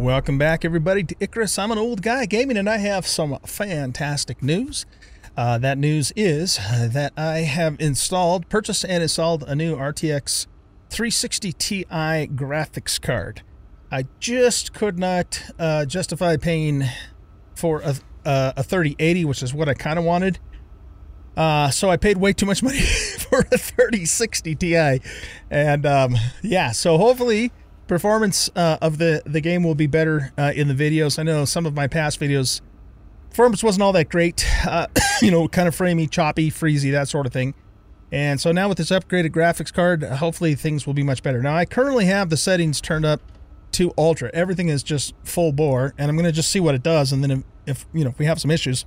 Welcome back, everybody, to Icarus. I'm an old guy gaming, and I have some fantastic news. Uh, that news is that I have installed, purchased, and installed a new RTX 360 Ti graphics card. I just could not uh, justify paying for a, uh, a 3080, which is what I kind of wanted. Uh, so I paid way too much money for a 3060 Ti. And um, yeah, so hopefully performance uh, of the, the game will be better uh, in the videos. I know some of my past videos, performance wasn't all that great. Uh, you know, kind of framey, choppy, freezy, that sort of thing. And so now with this upgraded graphics card, hopefully things will be much better. Now I currently have the settings turned up to ultra. Everything is just full bore, and I'm going to just see what it does. And then if, if, you know if we have some issues,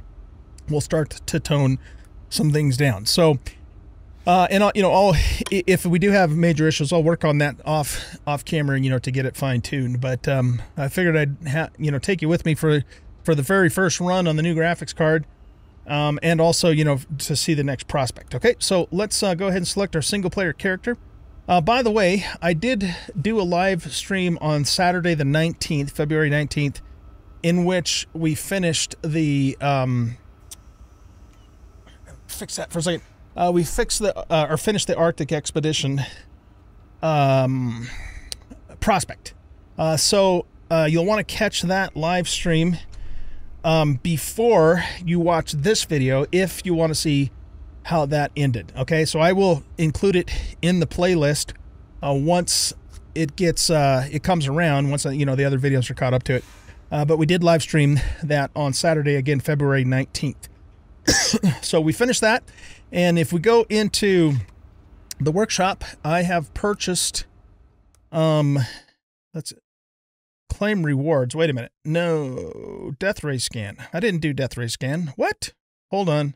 we'll start to tone some things down. So uh, and I'll, you know, I'll if we do have major issues, I'll work on that off off camera, you know, to get it fine tuned. But um, I figured I'd you know take you with me for for the very first run on the new graphics card, um, and also you know to see the next prospect. Okay, so let's uh, go ahead and select our single player character. Uh, by the way, I did do a live stream on Saturday the 19th, February 19th, in which we finished the um, fix that for a second uh, we fixed the uh, or finished the Arctic expedition um, prospect. Uh, so uh, you'll want to catch that live stream um, before you watch this video if you want to see how that ended. Okay, so I will include it in the playlist uh, once it gets uh, it comes around. Once you know the other videos are caught up to it. but we did live stream that on Saturday again, February nineteenth. so we finished that and if we go into the workshop, I have purchased, um, let's claim rewards. Wait a minute. No, death ray scan. I didn't do death ray scan. What? Hold on.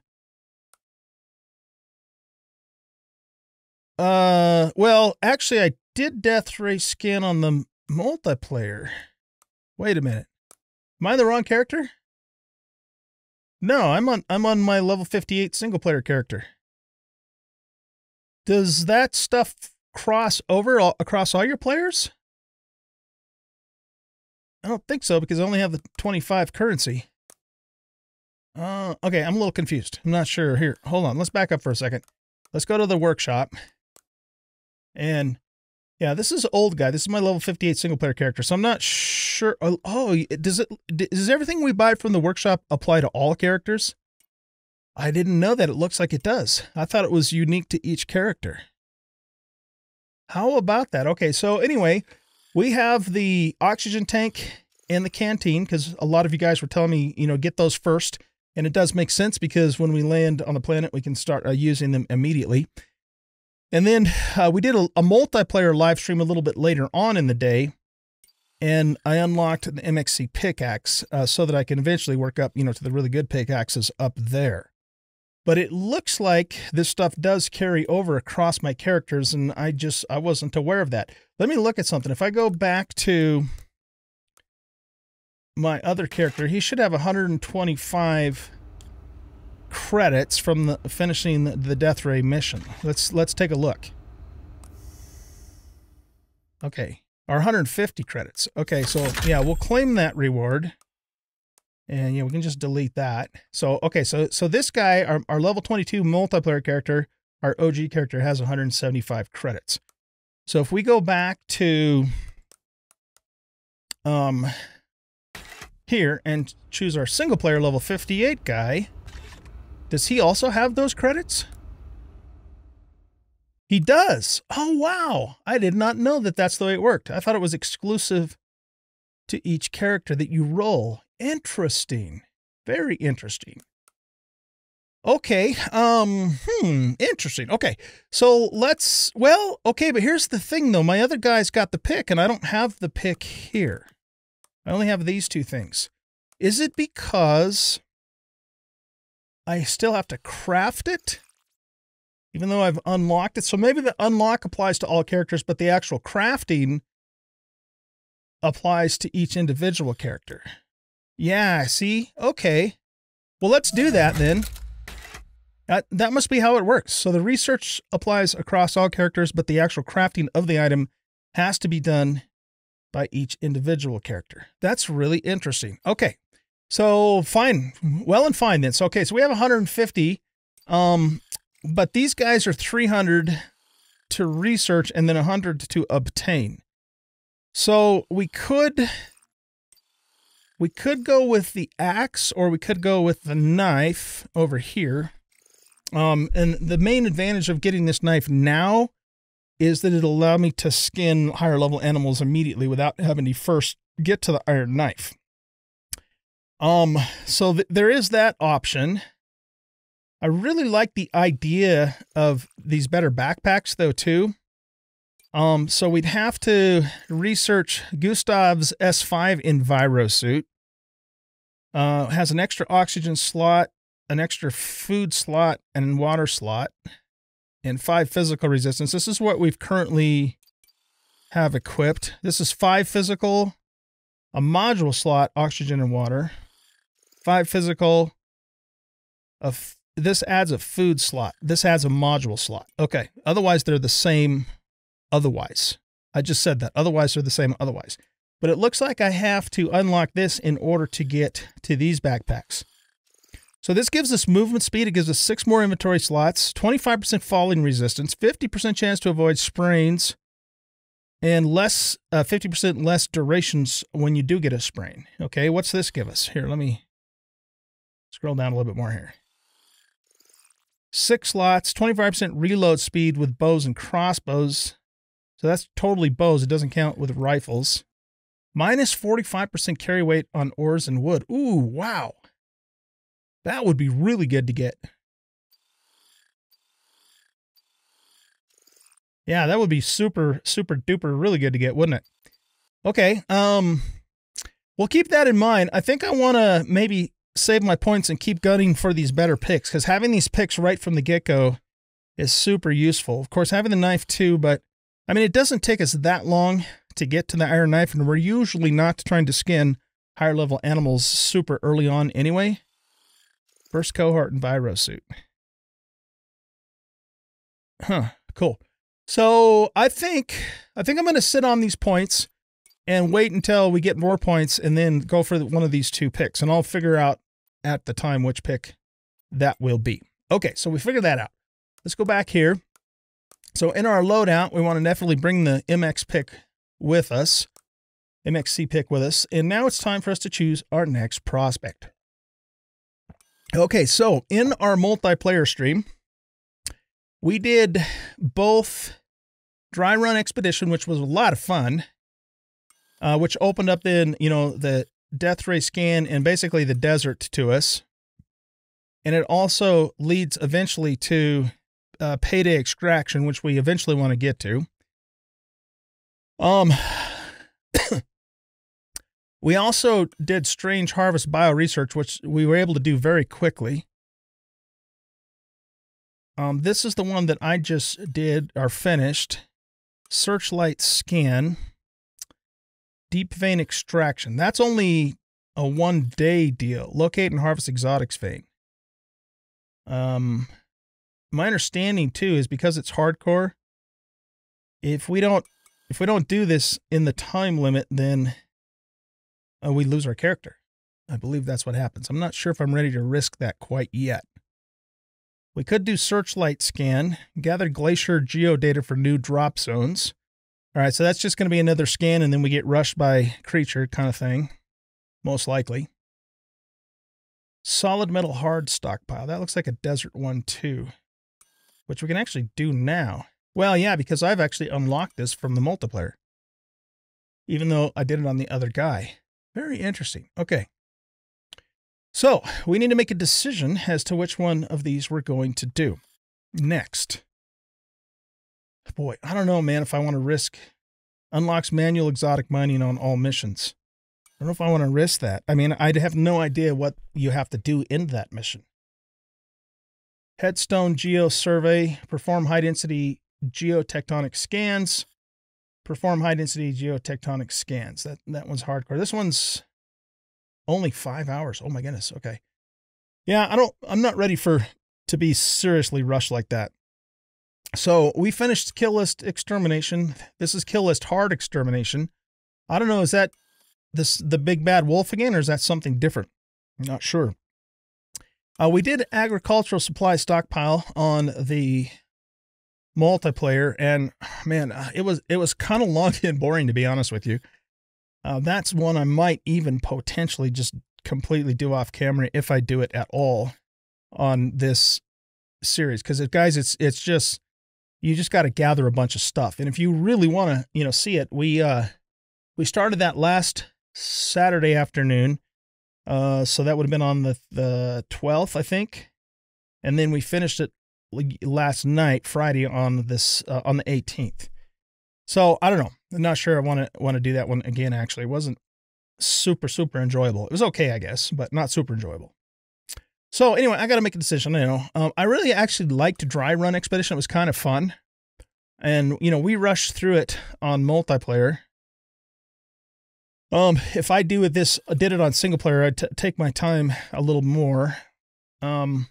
Uh, well, actually, I did death ray scan on the multiplayer. Wait a minute. Am I the wrong character? No, I'm on I'm on my level 58 single player character. Does that stuff cross over all, across all your players? I don't think so because I only have the 25 currency. Uh, okay, I'm a little confused. I'm not sure. Here, hold on. Let's back up for a second. Let's go to the workshop. And yeah, this is old guy. This is my level 58 single player character. So I'm not sure. Oh, does it does everything we buy from the workshop apply to all characters? I didn't know that. It looks like it does. I thought it was unique to each character. How about that? Okay, so anyway, we have the oxygen tank and the canteen because a lot of you guys were telling me, you know, get those first. And it does make sense because when we land on the planet, we can start uh, using them immediately. And then uh, we did a, a, multiplayer live stream a little bit later on in the day, and I unlocked the MXC pickaxe uh, so that I can eventually work up, you know, to the really good pickaxes up there. But it looks like this stuff does carry over across my characters, and I just I wasn't aware of that. Let me look at something. If I go back to my other character, he should have 125 credits from the finishing the Death Ray mission. Let's let's take a look. Okay, our 150 credits. Okay, so yeah, we'll claim that reward. And yeah, we can just delete that. So okay, so so this guy, our, our level 22 multiplayer character, our OG character has 175 credits. So if we go back to um here and choose our single player level 58 guy, does he also have those credits? He does. Oh, wow. I did not know that that's the way it worked. I thought it was exclusive to each character that you roll. Interesting. Very interesting. Okay. Um, hmm, interesting. Okay. So let's, well, okay, but here's the thing though. My other guy's got the pick and I don't have the pick here. I only have these two things. Is it because I still have to craft it, even though I've unlocked it. So maybe the unlock applies to all characters, but the actual crafting applies to each individual character. Yeah, see? Okay. Well, let's do that then. That, that must be how it works. So the research applies across all characters, but the actual crafting of the item has to be done by each individual character. That's really interesting. Okay. So fine. Well and fine then. So okay, so we have 150. Um, but these guys are 300 to research and then 100 to obtain. So we could we could go with the axe or we could go with the knife over here. Um, and the main advantage of getting this knife now is that it'll allow me to skin higher level animals immediately without having to first get to the iron knife. Um, so th there is that option. I really like the idea of these better backpacks though too. Um, so we'd have to research Gustav's S5 Enviro suit. Uh, has an extra oxygen slot, an extra food slot, and water slot, and five physical resistance. This is what we've currently have equipped. This is five physical, a module slot, oxygen and water, five physical. A this adds a food slot. This adds a module slot. Okay. Otherwise, they're the same. Otherwise, I just said that. Otherwise, they're the same. Otherwise, but it looks like I have to unlock this in order to get to these backpacks. So this gives us movement speed. It gives us six more inventory slots, 25% falling resistance, 50% chance to avoid sprains, and less uh, 50% less durations when you do get a sprain. Okay, what's this give us? Here, let me scroll down a little bit more here. Six slots, 25% reload speed with bows and crossbows. So that's totally bows. It doesn't count with rifles. Minus 45% carry weight on ores and wood. Ooh, wow. That would be really good to get. Yeah, that would be super, super duper really good to get, wouldn't it? Okay, um, we'll keep that in mind. I think I want to maybe save my points and keep gunning for these better picks because having these picks right from the get go is super useful. Of course, having the knife too, but I mean, it doesn't take us that long to get to the iron knife, and we're usually not trying to skin higher level animals super early on anyway. First cohort Enviro suit. Huh, cool. So I think I think I'm going to sit on these points and wait until we get more points and then go for one of these two picks. And I'll figure out at the time which pick that will be. Okay, so we figured that out. Let's go back here. So in our loadout, we want to definitely bring the MX pick with us, MXC pick with us. And now it's time for us to choose our next prospect. Okay, so in our multiplayer stream, we did both Dry Run Expedition, which was a lot of fun, uh, which opened up then, you know, the death ray scan and basically the desert to us. And it also leads eventually to uh, payday extraction, which we eventually want to get to. Um, we also did strange harvest bio research, which we were able to do very quickly. Um, this is the one that I just did or finished. Searchlight scan, deep vein extraction. That's only a one day deal. Locate and harvest exotics vein. Um, my understanding too is because it's hardcore. If we don't if we don't do this in the time limit, then uh, we lose our character. I believe that's what happens. I'm not sure if I'm ready to risk that quite yet. We could do searchlight scan, gather glacier geodata for new drop zones. All right, so that's just going to be another scan, and then we get rushed by creature kind of thing, most likely. Solid metal hard stockpile. That looks like a desert one too, which we can actually do now. Well, yeah, because I've actually unlocked this from the multiplayer, even though I did it on the other guy. Very interesting. Okay. So we need to make a decision as to which one of these we're going to do next. Boy, I don't know, man, if I want to risk unlocks manual exotic mining on all missions. I don't know if I want to risk that. I mean, I'd have no idea what you have to do in that mission. Headstone Geo Survey, perform high density geotectonic scans. Perform high density geotectonic scans. That that one's hardcore. This one's only five hours. Oh my goodness. Okay. Yeah, I don't I'm not ready for to be seriously rushed like that. So we finished kill list extermination. This is kill list hard extermination. I don't know, is that this the big bad wolf again, or is that something different? I'm not sure. Uh, we did agricultural supply stockpile on the multiplayer, and man, uh, it was it was kind of long and boring to be honest with you. Uh, that's one I might even potentially just completely do off camera if I do it at all on this series because guys, it's it's just you just got to gather a bunch of stuff, and if you really want to you know see it, we uh we started that last Saturday afternoon uh, so that would have been on the the 12th, I think, and then we finished it last night, Friday, on this uh, on the 18th. So I don't know. I'm not sure I want to want to do that one again. Actually, it wasn't super super enjoyable. It was okay, I guess, but not super enjoyable. So anyway, I got to make a decision. You know, um, I really actually liked Dry Run Expedition. It was kind of fun, and you know, we rushed through it on multiplayer um, if I do it this, did it on single player, I'd take my time a little more. Um,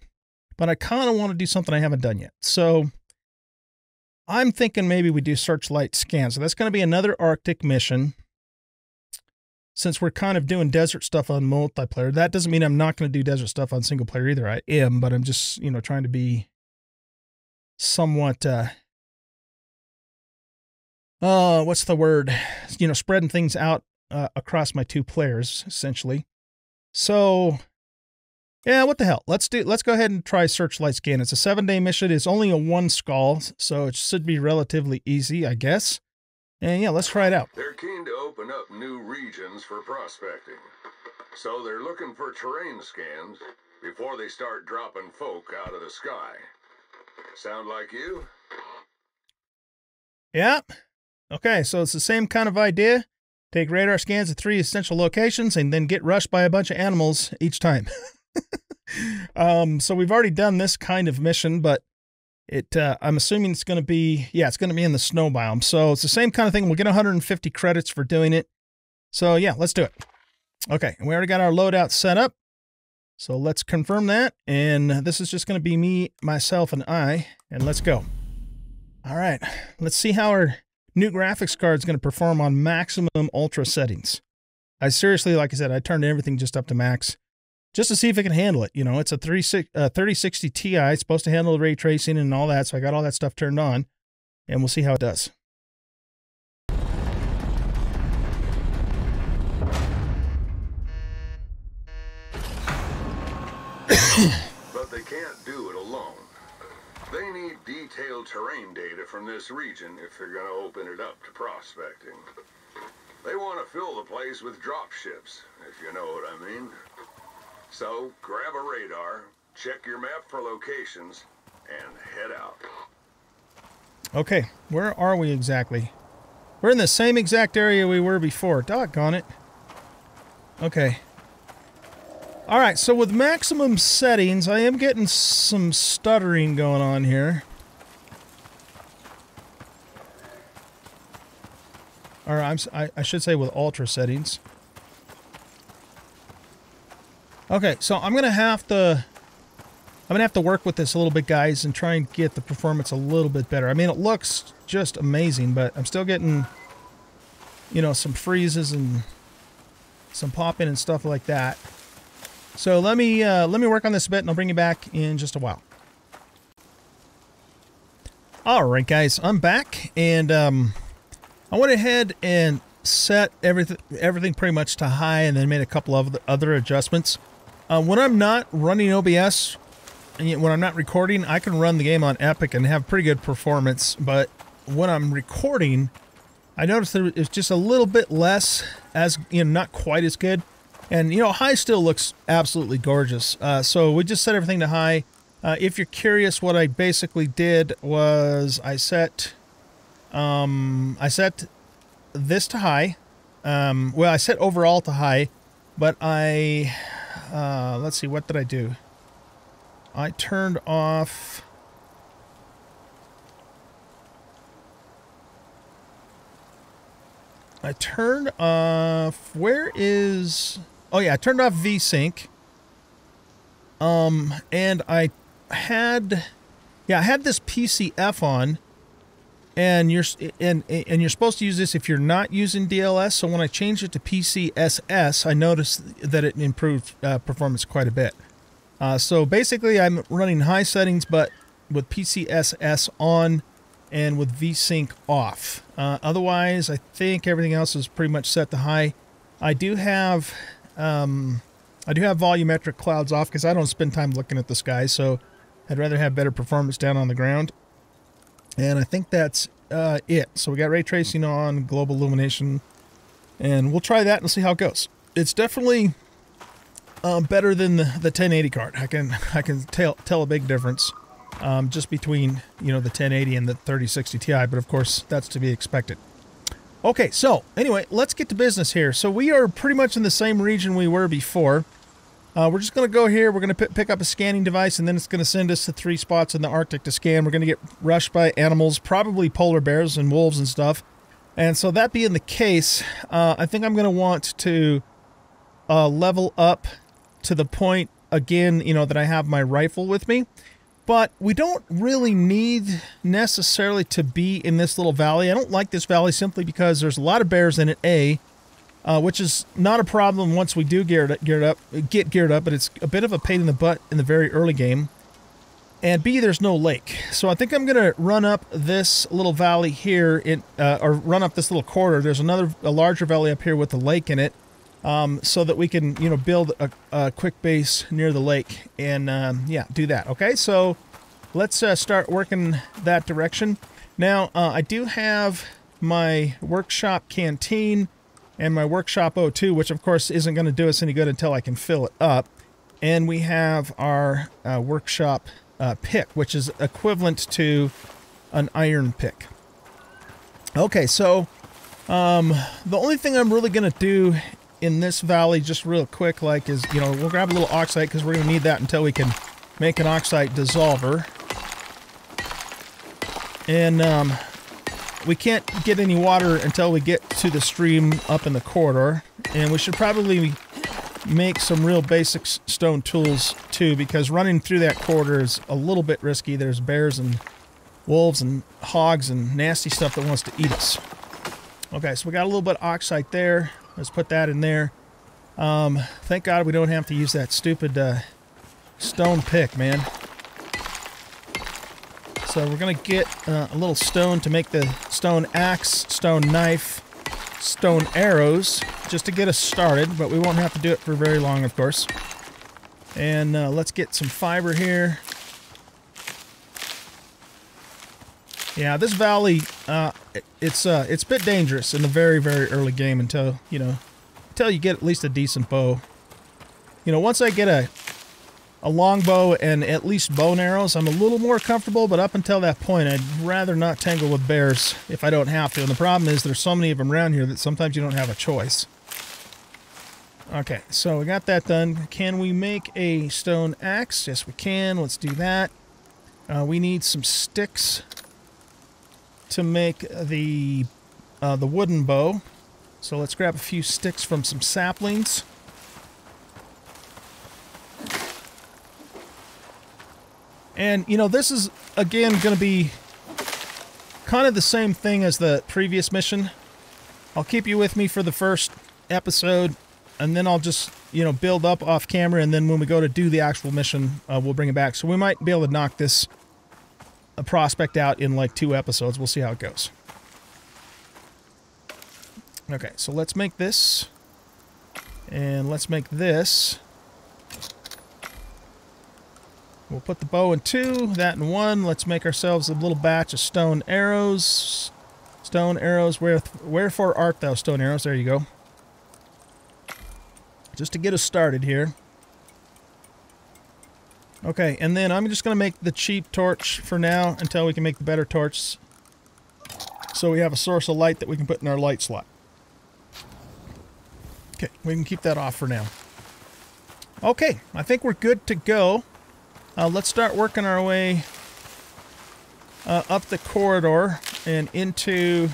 but I kind of want to do something I haven't done yet. So I'm thinking maybe we do searchlight scan. So that's going to be another Arctic mission. Since we're kind of doing desert stuff on multiplayer, that doesn't mean I'm not going to do desert stuff on single player either. I am, but I'm just, you know, trying to be somewhat, uh, uh, what's the word? You know, spreading things out uh, across my two players essentially. So yeah, what the hell? Let's do let's go ahead and try Searchlight Scan. It's a 7-day mission. It's only a one skull, so it should be relatively easy, I guess. And yeah, let's try it out. They're keen to open up new regions for prospecting. So they're looking for terrain scans before they start dropping folk out of the sky. Sound like you? Yeah. Okay, so it's the same kind of idea. Take radar scans at three essential locations and then get rushed by a bunch of animals each time. um, so we've already done this kind of mission, but it uh, I'm assuming it's going to be yeah, it's going to be in the snow biome. So it's the same kind of thing. We'll get 150 credits for doing it. So yeah, let's do it. Okay, we already got our loadout set up. So let's confirm that. And this is just going to be me, myself, and I. And let's go. All right, let's see how our new graphics card is going to perform on maximum ultra settings. I seriously, like I said, I turned everything just up to max just to see if it can handle it. You know, it's a 30, uh, 3060 Ti. It's supposed to handle the ray tracing and all that. So I got all that stuff turned on and we'll see how it does. detailed terrain data from this region if they're going to open it up to prospecting. They want to fill the place with drop ships, if you know what I mean. So, grab a radar, check your map for locations, and head out. Okay, where are we exactly? We're in the same exact area we were before. Doggone it. Okay. All right, so with maximum settings, I am getting some stuttering going on here. Or I'm, I, I should say with ultra settings. Okay, so I'm to have to... I'm to have to work with this a little bit, guys, and try and get the performance a little bit better. I mean, it looks just amazing, but I'm still getting, you know, some freezes and some popping and stuff like that. So let me uh, let me work on this a bit and I'll bring you back in just a while. All right, guys, I'm back and um, I went ahead and set everything everything pretty much to high and then made a couple of other adjustments. Uh, when I'm not running OBS, and when I'm not recording, I can run the game on Epic and have pretty good performance. But when I'm recording, I noticed that it's just a little bit less, as you know, not quite as good. And, you know, high still looks absolutely gorgeous. Uh, so we just set everything to high. Uh, if you're curious, what I basically did was I set, um, I set this to high. Um, well, I set overall to high, but I, uh, let's see, what did I do? I turned off... I turned off... Where is... Oh yeah, I turned off VSync. Um, and I had, yeah, I had this PCF on, and you're and and you're supposed to use this if you're not using DLSS. So when I changed it to PCSS, I noticed that it improved uh, performance quite a bit. Uh, so basically, I'm running high settings, but with PCSS on and with VSync off. Uh, otherwise, I think everything else is pretty much set to high. I do have um, I do have volumetric clouds off because I don't spend time looking at the sky, so I'd rather have better performance down on the ground. And I think that's uh, it. So we got ray tracing on, global illumination, and we'll try that and see how it goes. It's definitely um, better than the, the 1080 card. I can I can tell tell a big difference um, just between you know the 1080 and the 3060 Ti, but of course that's to be expected. Okay, so anyway, let's get to business here. So we are pretty much in the same region we were before. Uh, we're just going to go here. We're going to pick up a scanning device, and then it's going to send us to three spots in the Arctic to scan. We're going to get rushed by animals, probably polar bears and wolves and stuff. And so that being the case, uh, I think I'm going to want to uh, level up to the point again, you know, that I have my rifle with me. But we don't really need necessarily to be in this little valley. I don't like this valley simply because there's a lot of bears in it, A, uh, which is not a problem once we do gear geared up, get geared up, but it's a bit of a pain in the butt in the very early game. And B, there's no lake. So I think I'm going to run up this little valley here, in, uh, or run up this little corridor. There's another, a larger valley up here with a lake in it, um, so that we can, you know, build a, a quick base near the lake. And, um, yeah, do that. Okay, so let's uh, start working that direction. Now, uh, I do have my workshop canteen and my workshop O2, which of course isn't going to do us any good until I can fill it up. And we have our uh, workshop uh, pick, which is equivalent to an iron pick. Okay, so um, the only thing I'm really going to do in this valley, just real quick, like, is, you know, we'll grab a little oxide because we're going to need that until we can make an oxide dissolver. And um, we can't get any water until we get to the stream up in the corridor. And we should probably make some real basic stone tools too, because running through that corridor is a little bit risky. There's bears and wolves and hogs and nasty stuff that wants to eat us. Okay, so we got a little bit of oxide there. Let's put that in there. Um, thank God we don't have to use that stupid uh, stone pick, man. So we're going to get uh, a little stone to make the stone axe, stone knife, stone arrows, just to get us started, but we won't have to do it for very long, of course. And uh, let's get some fiber here. Yeah, this valley, uh, it's uh, it's a bit dangerous in the very, very early game until, you know, until you get at least a decent bow. You know, once I get a a longbow and at least bow arrows, I'm a little more comfortable, but up until that point, I'd rather not tangle with bears if I don't have to. And the problem is there's so many of them around here that sometimes you don't have a choice. Okay, so we got that done. Can we make a stone axe? Yes, we can. Let's do that. Uh, we need some sticks to make the uh, the wooden bow. So let's grab a few sticks from some saplings. And, you know, this is, again, going to be kind of the same thing as the previous mission. I'll keep you with me for the first episode, and then I'll just, you know, build up off camera, and then when we go to do the actual mission, uh, we'll bring it back. So we might be able to knock this a prospect out in like two episodes. We'll see how it goes. Okay, so let's make this. And let's make this. We'll put the bow in two, that in one. Let's make ourselves a little batch of stone arrows. Stone arrows, where, wherefore art thou, stone arrows? There you go. Just to get us started here. Okay, and then I'm just going to make the cheap torch for now until we can make the better torch. So we have a source of light that we can put in our light slot. Okay, we can keep that off for now. Okay, I think we're good to go. Uh, let's start working our way uh, up the corridor and into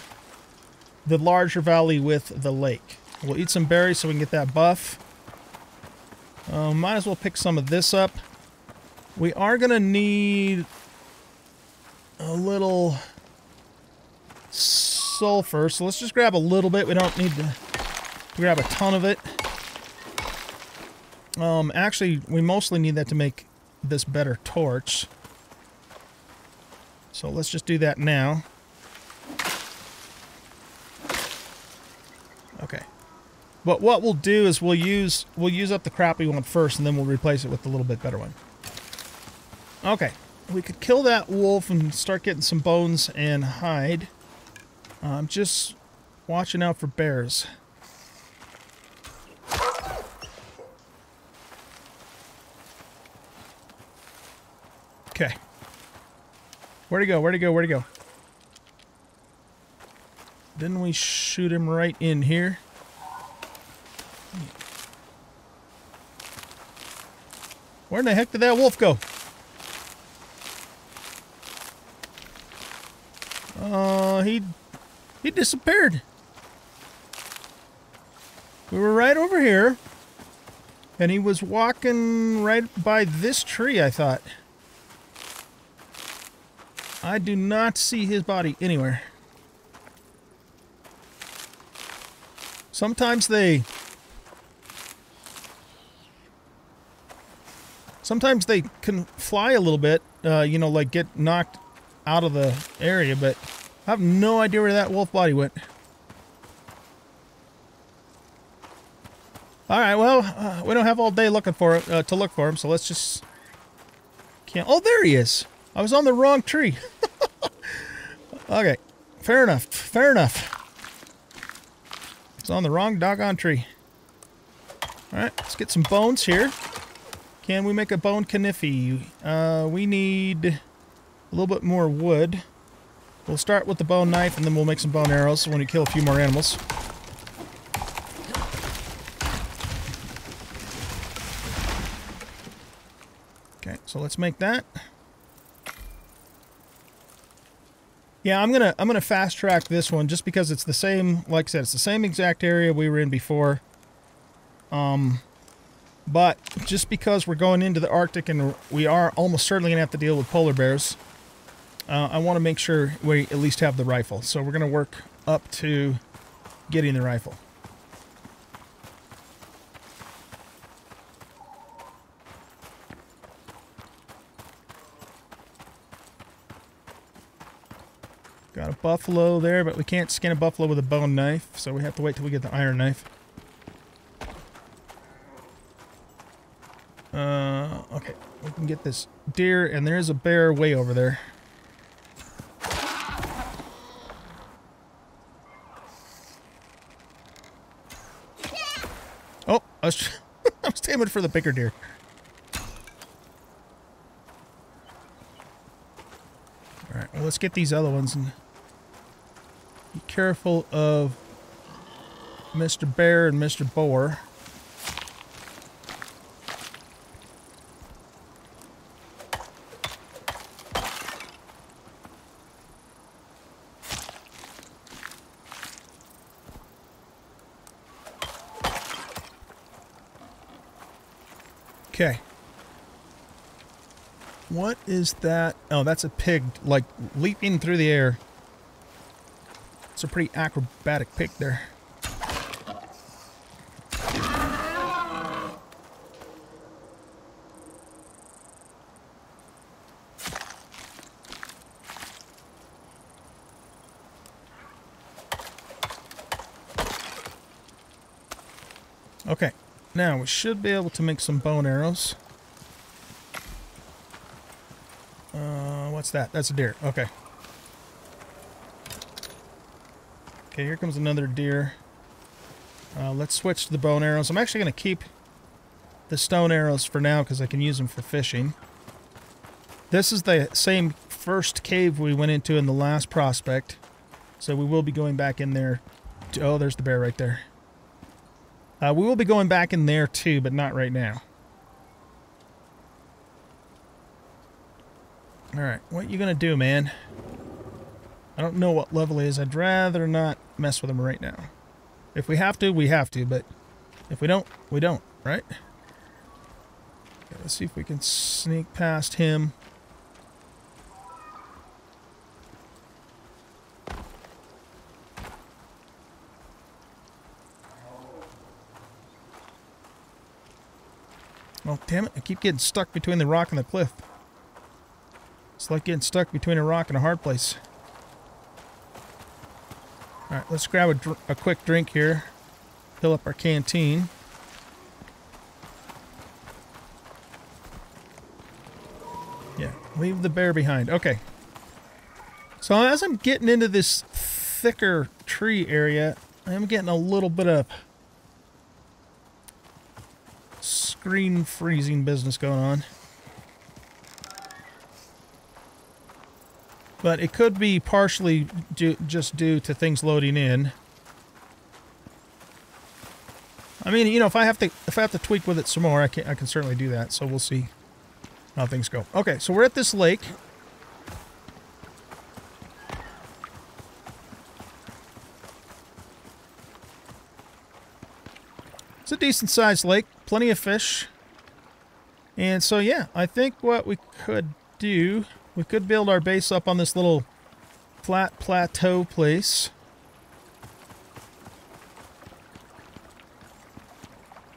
the larger valley with the lake. We'll eat some berries so we can get that buff. Uh, might as well pick some of this up. We are going to need a little sulfur, so let's just grab a little bit. We don't need to grab a ton of it. Um, actually, we mostly need that to make this better torch. So let's just do that now. Okay. But what we'll do is we'll use we'll use up the crappy one first, and then we'll replace it with a little bit better one. Okay. We could kill that wolf and start getting some bones and hide. I'm just watching out for bears. Okay. Where'd he go? Where'd he go? Where'd he go? Didn't we shoot him right in here? Where in the heck did that wolf go? Uh, he he disappeared. We were right over here, and he was walking right by this tree, I thought. I do not see his body anywhere. Sometimes they... Sometimes they can fly a little bit, uh, you know, like get knocked out of the area, but I have no idea where that wolf body went. All right, well, uh, we don't have all day looking for uh, to look for him, so let's just... Can't... Oh, there he is! I was on the wrong tree. okay, fair enough, fair enough. It's on the wrong doggone tree. Alright, let's get some bones here. Can we make a bone knife? Uh, we need a little bit more wood. We'll start with the bone knife and then we'll make some bone arrows when we kill a few more animals. Okay, so let's make that. Yeah, I'm gonna I'm gonna fast track this one just because it's the same. Like I said, it's the same exact area we were in before. Um, but just because we're going into the Arctic and we are almost certainly gonna have to deal with polar bears, uh, I want to make sure we at least have the rifle. So we're gonna work up to getting the rifle. Got a buffalo there, but we can't skin a buffalo with a bone knife, so we have to wait till we get the iron knife. Uh, okay, we can get this deer, and there is a bear way over there. Oh, I was, I was aiming for the bigger deer. Alright, well, let's get these other ones and careful of Mr. Bear and Mr. Boar. Okay. What is that? Oh, that's a pig, like, leaping through the air. It's a pretty acrobatic pick there. Okay, now we should be able to make some bone arrows. Uh, what's that? That's a deer. Okay. Okay, here comes another deer. Uh, let's switch to the bone arrows. I'm actually going to keep the stone arrows for now because I can use them for fishing. This is the same first cave we went into in the last prospect. So we will be going back in there. To, oh, there's the bear right there. Uh, we will be going back in there too, but not right now. Alright, what you gonna do, man? I don't know what level is. I'd rather not mess with him right now. If we have to, we have to, but if we don't, we don't, right? Okay, let's see if we can sneak past him. Oh, damn it. I keep getting stuck between the rock and the cliff. It's like getting stuck between a rock and a hard place. Alright, let's grab a, a quick drink here. Fill up our canteen. Yeah, leave the bear behind. Okay. So as I'm getting into this thicker tree area, I'm getting a little bit of screen freezing business going on. But it could be partially due, just due to things loading in. I mean, you know, if I have to if I have to tweak with it some more, I can I can certainly do that. So we'll see how things go. Okay, so we're at this lake. It's a decent sized lake, plenty of fish. And so yeah, I think what we could do we could build our base up on this little flat plateau place.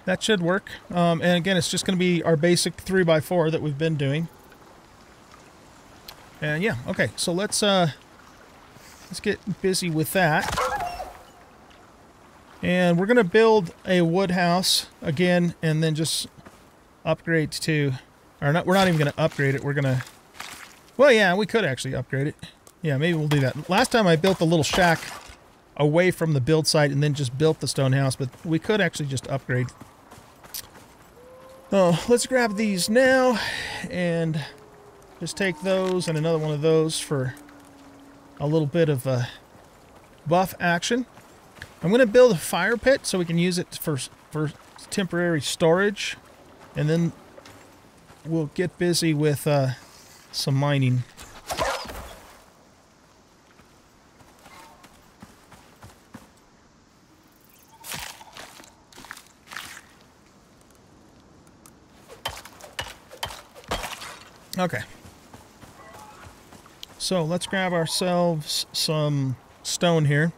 That should work. Um, and again, it's just going to be our basic 3x4 that we've been doing. And yeah, okay, so let's uh, let's get busy with that. And we're going to build a wood house again and then just upgrade to... Or not, we're not even going to upgrade it. We're going to well, yeah, we could actually upgrade it. Yeah, maybe we'll do that. Last time I built the little shack away from the build site and then just built the stone house, but we could actually just upgrade. Oh, let's grab these now and just take those and another one of those for a little bit of uh, buff action. I'm going to build a fire pit so we can use it for, for temporary storage. And then we'll get busy with... Uh, some mining. Okay. So let's grab ourselves some stone here.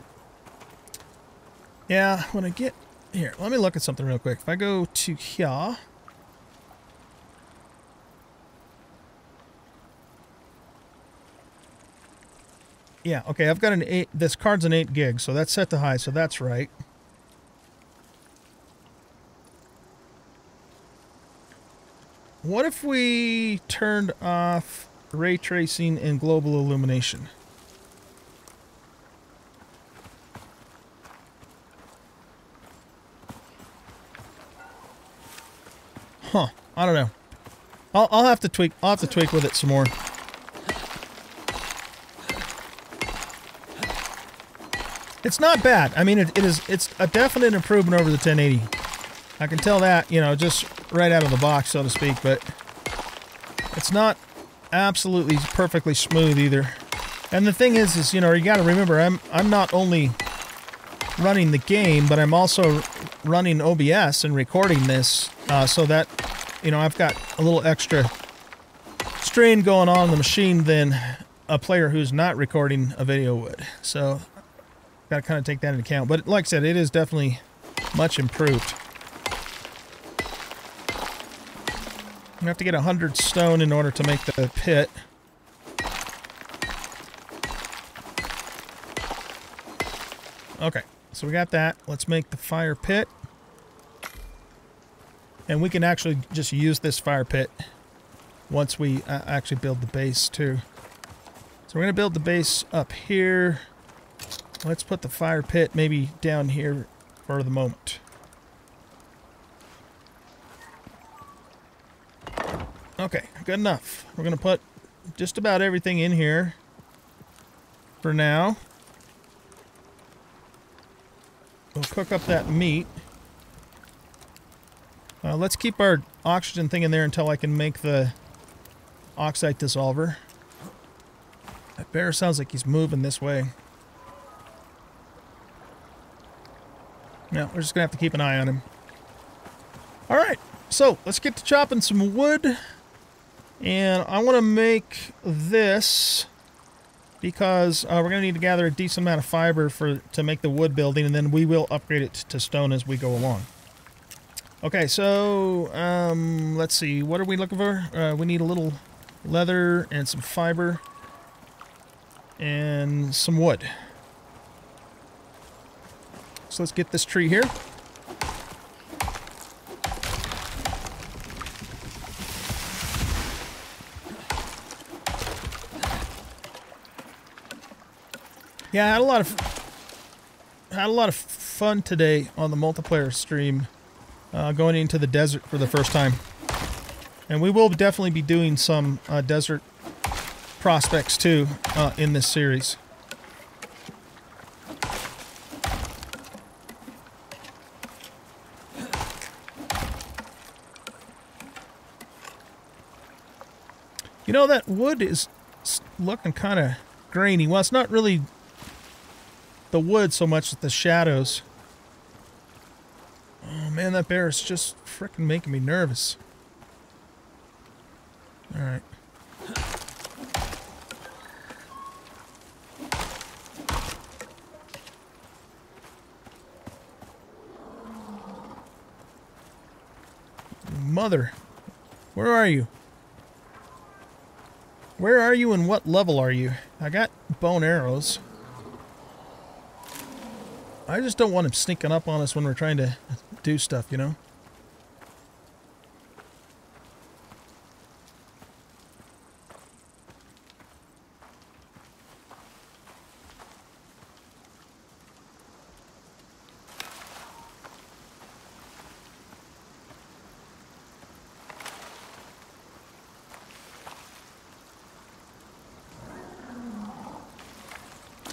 Yeah, when I get here, let me look at something real quick. If I go to here, Yeah, okay, I've got an 8, this card's an 8 gig, so that's set to high, so that's right. What if we turned off ray tracing and global illumination? Huh, I don't know. I'll, I'll have to tweak, I'll have to tweak with it some more. It's not bad. I mean, it, it is. It's a definite improvement over the 1080. I can tell that, you know, just right out of the box, so to speak. But it's not absolutely perfectly smooth either. And the thing is, is you know, you got to remember, I'm I'm not only running the game, but I'm also running OBS and recording this, uh, so that you know I've got a little extra strain going on the machine than a player who's not recording a video would. So Got to kind of take that into account. But like I said, it is definitely much improved. You have to get 100 stone in order to make the pit. Okay, so we got that. Let's make the fire pit. And we can actually just use this fire pit once we uh, actually build the base too. So we're going to build the base up here. Let's put the fire pit maybe down here for the moment. Okay, good enough. We're going to put just about everything in here for now. We'll cook up that meat. Uh, let's keep our oxygen thing in there until I can make the oxide dissolver. That bear sounds like he's moving this way. Yeah, we're just to have to keep an eye on him. All right, so let's get to chopping some wood. And I want to make this because uh, we're going to need to gather a decent amount of fiber for to make the wood building, and then we will upgrade it to stone as we go along. Okay, so um, let's see. What are we looking for? Uh, we need a little leather and some fiber and some wood. So let's get this tree here. Yeah, I had a lot of had a lot of fun today on the multiplayer stream, uh, going into the desert for the first time, and we will definitely be doing some uh, desert prospects too uh, in this series. Know that wood is looking kind of grainy. Well, it's not really the wood so much as the shadows. Oh man, that bear is just freaking making me nervous. Alright. Mother, where are you? Where are you and what level are you? I got bone arrows. I just don't want him sneaking up on us when we're trying to do stuff, you know?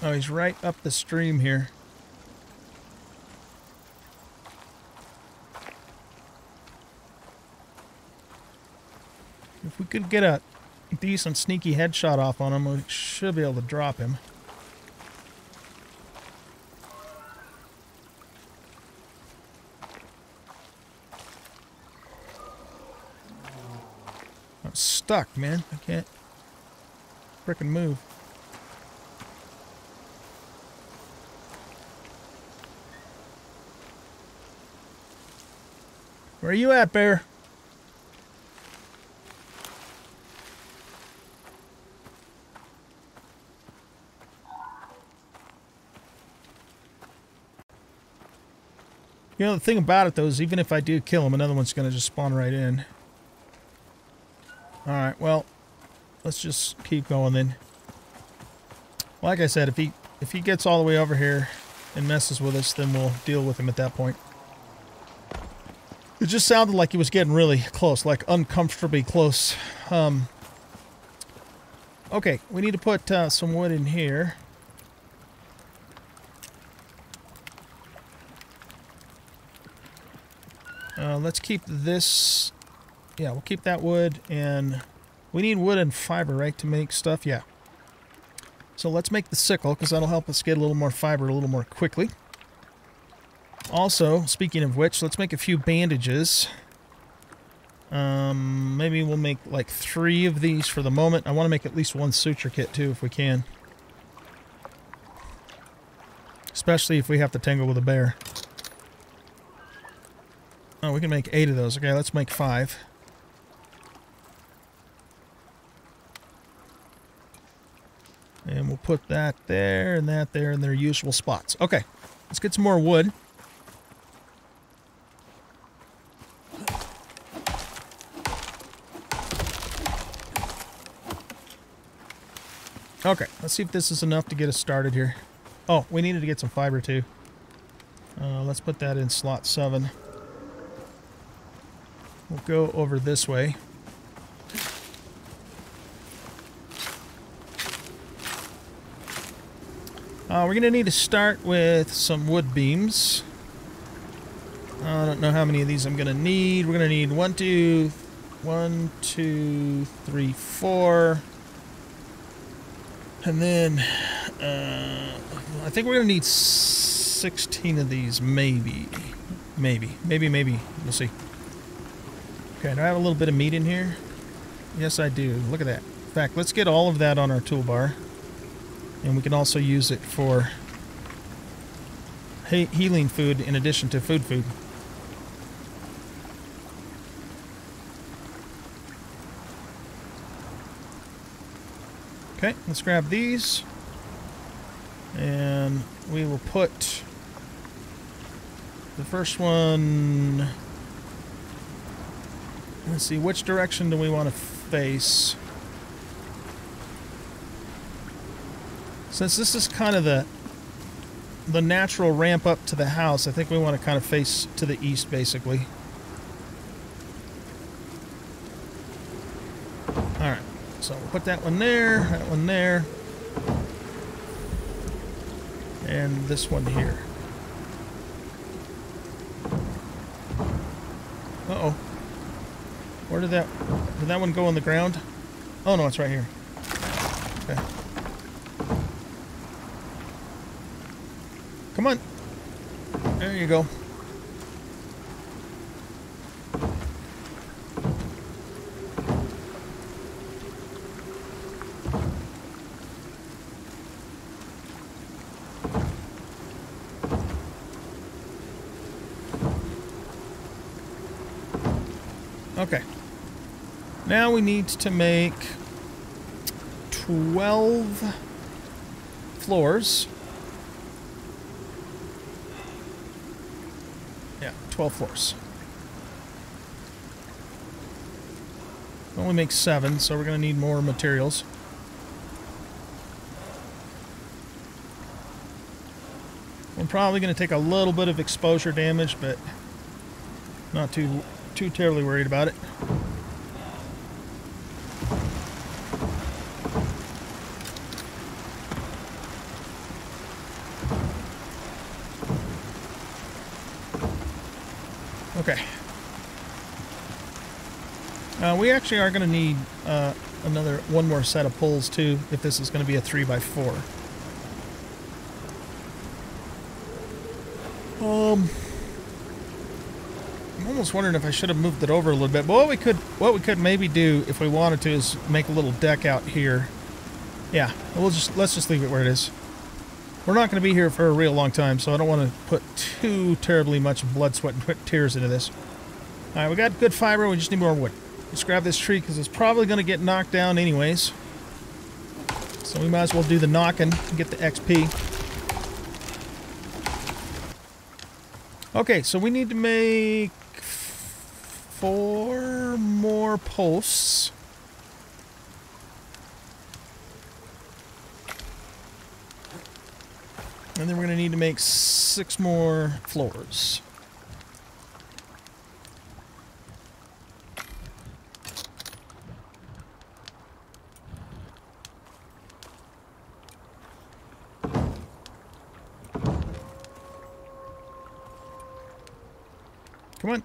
Oh, he's right up the stream here. If we could get a decent sneaky headshot off on him, we should be able to drop him. I'm stuck, man. I can't frickin' move. Where are you at, Bear? You know, the thing about it, though, is even if I do kill him, another one's going to just spawn right in. Alright, well, let's just keep going then. Like I said, if he if he gets all the way over here and messes with us, then we'll deal with him at that point. It just sounded like he was getting really close, like uncomfortably close. Um, okay, we need to put uh, some wood in here. Uh, let's keep this... Yeah, we'll keep that wood, and we need wood and fiber, right, to make stuff? Yeah. So let's make the sickle, because that'll help us get a little more fiber a little more quickly. Also, speaking of which, let's make a few bandages. Um, maybe we'll make like three of these for the moment. I want to make at least one suture kit too, if we can. Especially if we have to tangle with a bear. Oh, we can make eight of those. Okay, let's make five. And we'll put that there and that there in their usual spots. Okay, let's get some more wood. Okay, let's see if this is enough to get us started here. Oh, we needed to get some fiber too. Uh, let's put that in slot 7. We'll go over this way. Uh, we're going to need to start with some wood beams. I don't know how many of these I'm going to need. We're going to need one, two, one, two, three, four. And then, uh, I think we're going to need 16 of these, maybe. Maybe. Maybe, maybe. We'll see. Okay, do I have a little bit of meat in here? Yes, I do. Look at that. In fact, let's get all of that on our toolbar. And we can also use it for healing food in addition to food food. Okay, let's grab these. And we will put the first one. Let's see, which direction do we want to face? Since this is kind of the the natural ramp up to the house, I think we want to kind of face to the east, basically. Alright, so we'll put that one there, that one there, and this one here. Uh-oh. Where did that... Did that one go on the ground? Oh, no, it's right here. Okay. Come on. There you go. Okay. Now we need to make 12 floors. Yeah, 12 floors. Only make seven, so we're going to need more materials. We're probably going to take a little bit of exposure damage, but not too too terribly worried about it. Okay. Uh, we actually are going to need uh, another one more set of poles too if this is going to be a 3 by 4 Um, I'm almost wondering if I should have moved it over a little bit. But what we could, what we could maybe do if we wanted to is make a little deck out here. Yeah, we'll just let's just leave it where it is. We're not going to be here for a real long time, so I don't want to put too terribly much blood, sweat, and tears into this. All right, we got good fiber. We just need more wood. Let's grab this tree because it's probably going to get knocked down anyways. So we might as well do the knocking and get the XP. Okay, so we need to make four more posts. And then we're going to need to make six more floors. Come on.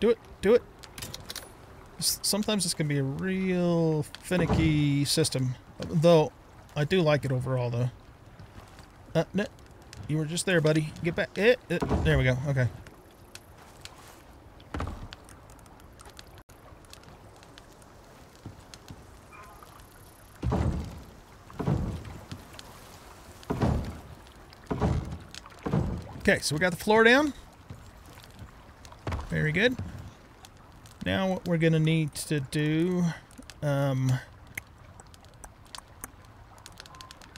Do it. Do it. Sometimes this can be a real finicky system. Though, I do like it overall, though. Uh, no. You were just there, buddy. Get back. Eh, eh, there we go. Okay. Okay, so we got the floor down. Very good. Now what we're going to need to do... Um,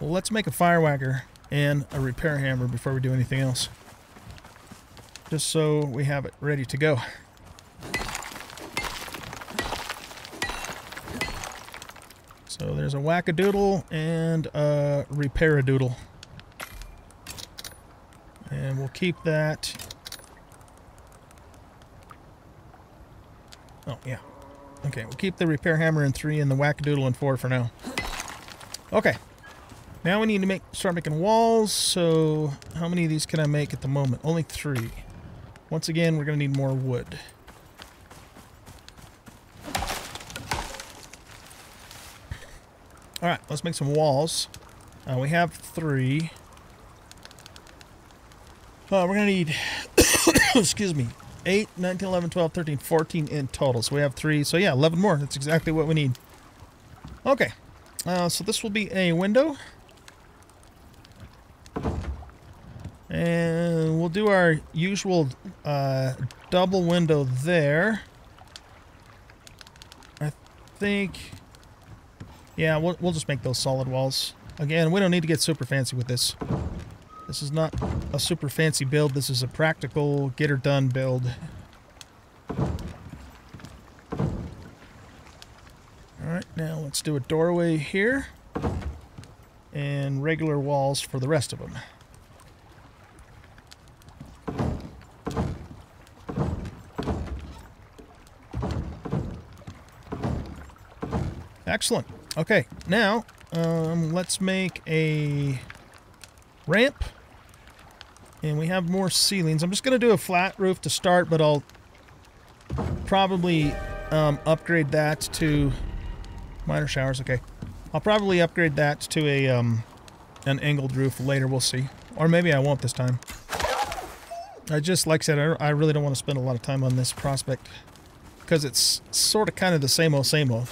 well, let's make a fire whacker and a repair hammer before we do anything else. Just so we have it ready to go. So there's a whack-a-doodle and a repair-a-doodle. And we'll keep that. Oh, yeah. Okay, we'll keep the repair hammer in three and the whack-a-doodle in four for now. Okay. Now we need to make start making walls, so how many of these can I make at the moment? Only three. Once again, we're going to need more wood. Alright, let's make some walls. Uh, we have three. Uh, we're going to need, excuse me, 8, 19, 11, 12, 13, 14 in total. So we have three. So yeah, 11 more. That's exactly what we need. Okay. Uh, so this will be a window. And we'll do our usual uh, double window there. I think Yeah, we'll, we'll just make those solid walls. Again, we don't need to get super fancy with this. This is not a super fancy build. This is a practical, get her done build. Alright, now let's do a doorway here. And regular walls for the rest of them. Excellent. Okay, now um, let's make a ramp. And we have more ceilings. I'm just going to do a flat roof to start, but I'll probably um, upgrade that to minor showers. Okay, I'll probably upgrade that to a um, an angled roof later. We'll see, or maybe I won't this time. I just like I said, I, I really don't want to spend a lot of time on this prospect because it's sort of kind of the same old, same old.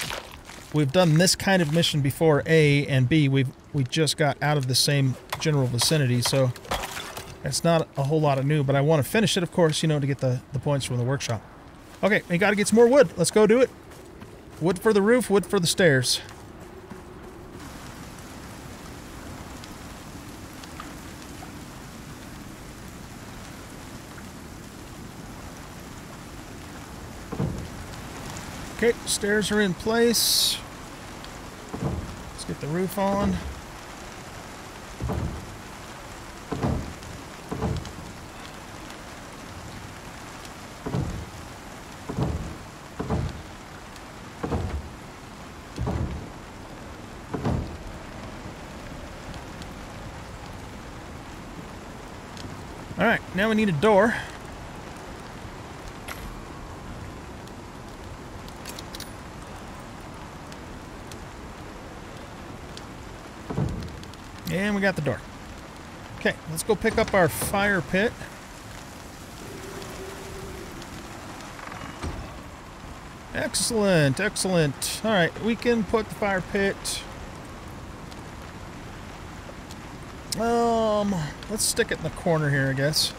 We've done this kind of mission before, A, and B, we've we just got out of the same general vicinity, so it's not a whole lot of new, but I want to finish it, of course, you know, to get the, the points from the workshop. Okay, we got to get some more wood. Let's go do it. Wood for the roof, wood for the stairs. Okay, stairs are in place. Let's get the roof on. Alright, now we need a door. And we got the door. Okay, let's go pick up our fire pit. Excellent, excellent. All right, we can put the fire pit. Um, let's stick it in the corner here, I guess.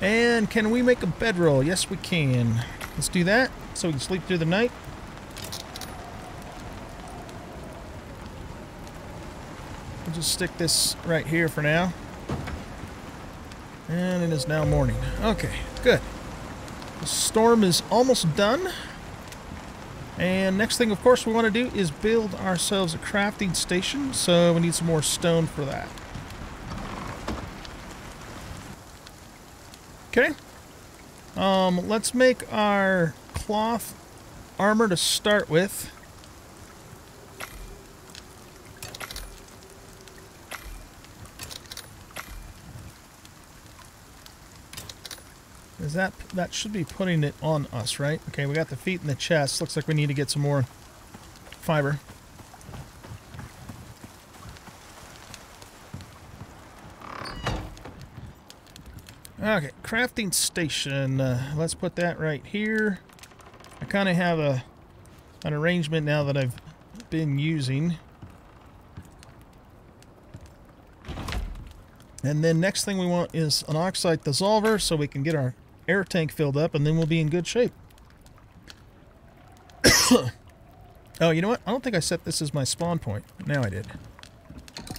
And can we make a bedroll? Yes, we can. Let's do that so we can sleep through the night. We'll just stick this right here for now. And it is now morning. Okay, good. The storm is almost done. And next thing, of course, we want to do is build ourselves a crafting station. So we need some more stone for that. Okay. Um, let's make our cloth armor to start with. Is that that should be putting it on us, right? Okay, we got the feet and the chest. Looks like we need to get some more fiber. Okay, crafting station. Uh, let's put that right here. I kind of have a an arrangement now that I've been using. And then next thing we want is an oxite dissolver so we can get our air tank filled up and then we'll be in good shape. oh, you know what? I don't think I set this as my spawn point. Now I did.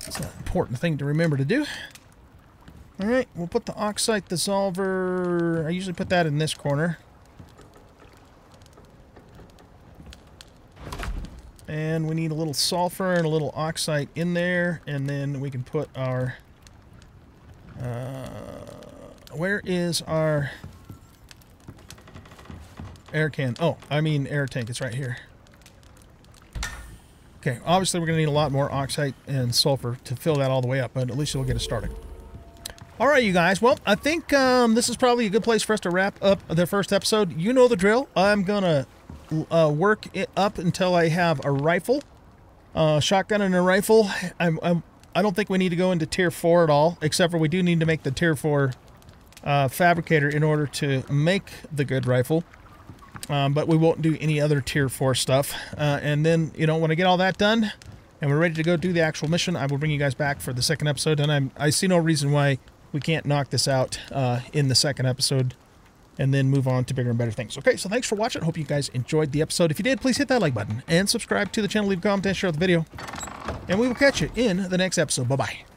It's an important thing to remember to do. Alright, we'll put the oxite dissolver... I usually put that in this corner. And we need a little sulfur and a little oxite in there, and then we can put our... Uh, where is our air can? Oh, I mean air tank. It's right here. Okay, obviously we're going to need a lot more oxite and sulfur to fill that all the way up, but at least it'll get us started. All right, you guys. Well, I think um, this is probably a good place for us to wrap up the first episode. You know the drill. I'm going to uh, work it up until I have a rifle, uh, shotgun and a rifle. I'm, I'm, I don't think we need to go into tier 4 at all, except for we do need to make the tier 4 uh, fabricator in order to make the good rifle. Um, but we won't do any other tier 4 stuff. Uh, and then, you know, when I get all that done, and we're ready to go do the actual mission, I will bring you guys back for the second episode. And I'm, I see no reason why we can't knock this out uh, in the second episode and then move on to bigger and better things. Okay, so thanks for watching. Hope you guys enjoyed the episode. If you did, please hit that like button and subscribe to the channel, leave a comment, and share the video. And we will catch you in the next episode. Bye-bye.